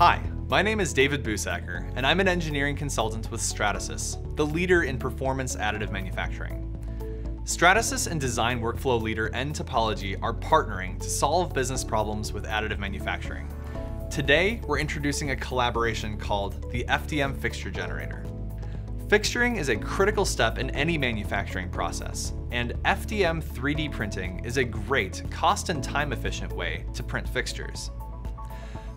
Hi, my name is David Busacker, and I'm an engineering consultant with Stratasys, the leader in performance additive manufacturing. Stratasys and design workflow leader nTopology are partnering to solve business problems with additive manufacturing. Today, we're introducing a collaboration called the FDM Fixture Generator. Fixturing is a critical step in any manufacturing process, and FDM 3D printing is a great, cost and time efficient way to print fixtures.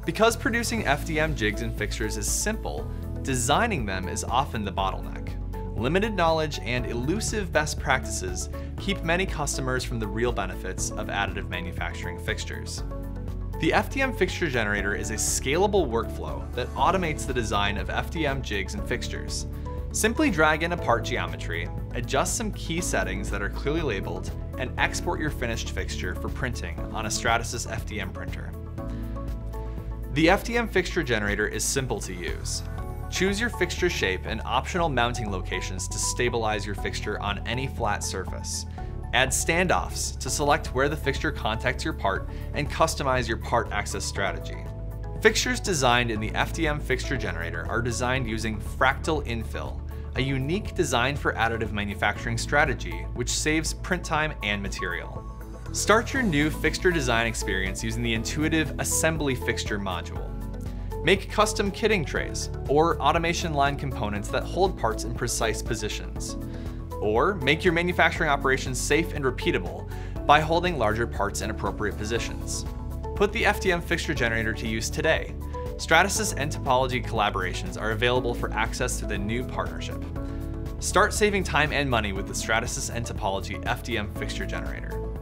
Because producing FDM jigs and fixtures is simple, designing them is often the bottleneck. Limited knowledge and elusive best practices keep many customers from the real benefits of additive manufacturing fixtures. The FDM Fixture Generator is a scalable workflow that automates the design of FDM jigs and fixtures. Simply drag in a part geometry, adjust some key settings that are clearly labeled, and export your finished fixture for printing on a Stratasys FDM printer. The FDM fixture generator is simple to use. Choose your fixture shape and optional mounting locations to stabilize your fixture on any flat surface. Add standoffs to select where the fixture contacts your part and customize your part access strategy. Fixtures designed in the FDM fixture generator are designed using fractal infill, a unique design for additive manufacturing strategy which saves print time and material. Start your new fixture design experience using the intuitive Assembly Fixture module. Make custom kitting trays or automation line components that hold parts in precise positions. Or make your manufacturing operations safe and repeatable by holding larger parts in appropriate positions. Put the FDM fixture generator to use today. Stratasys and nTopology collaborations are available for access to the new partnership. Start saving time and money with the Stratasys and nTopology FDM fixture generator.